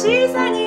しさに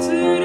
つ